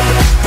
Yeah.